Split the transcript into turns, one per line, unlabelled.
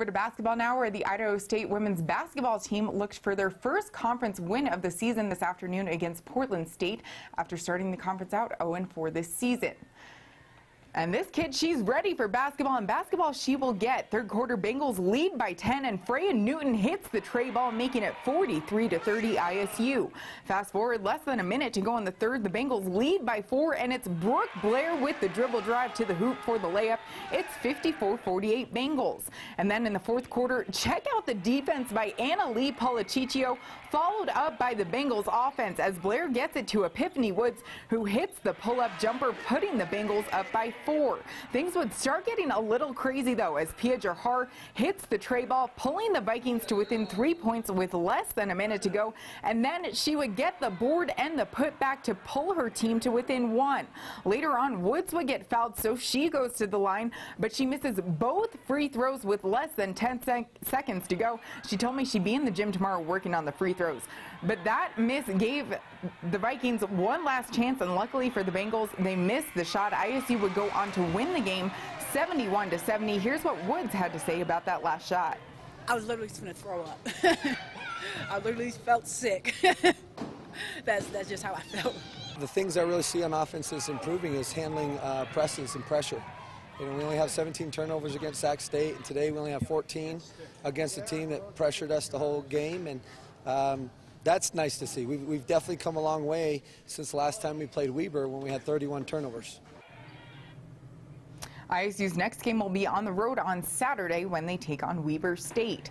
Over to basketball now, where the Idaho State women's basketball team looked for their first conference win of the season this afternoon against Portland State after starting the conference out 0-4 this season. And this kid, she's ready for basketball, and basketball she will get. Third quarter Bengals lead by 10, and Freya Newton hits the trey ball, making it 43 to 30 ISU. Fast forward less than a minute to go in the third. The Bengals lead by four, and it's Brooke Blair with the dribble drive to the hoop for the layup. It's 54-48 Bengals. And then in the fourth quarter, check out the defense by Anna Lee Polachiccio, followed up by the Bengals offense as Blair gets it to Epiphany Woods, who hits the pull-up jumper, putting the Bengals up by four. Things would start getting a little crazy, though, as Pia Jahar hits the trey ball, pulling the Vikings to within three points with less than a minute to go. And then she would get the board and the putback to pull her team to within one. Later on, Woods would get fouled, so she goes to the line, but she misses both free throws with less than 10 sec seconds to go. She told me she'd be in the gym tomorrow working on the free throws. But that miss gave the Vikings one last chance, and luckily for the Bengals, they missed the shot. ISU would go on to win the game 71 to 70. Here's what Woods had to say about that last shot.
I was literally just going to throw up. I literally felt sick. that's, that's just how I felt.
The things I really see on offense is improving is handling uh, presses and pressure. You know, we only have 17 turnovers against Sac State, and today we only have 14 against a team that pressured us the whole game. And um, that's nice to see. We've, we've definitely come a long way since the last time we played Weber when we had 31 turnovers.
ISU's next game will be on the road on Saturday when they take on Weber State.